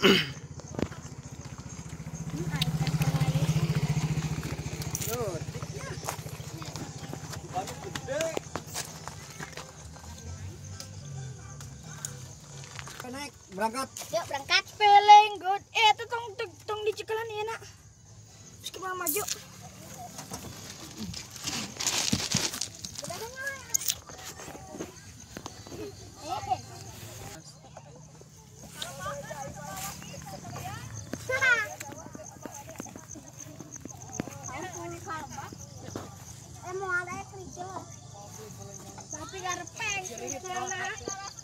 naik berangkat Yuk berangkat. Feeling good. Eh, itu tong tong, tong ya nak. Terus kita maju. sampah. Emang ada kerja. Tapi garpeng. Jangan.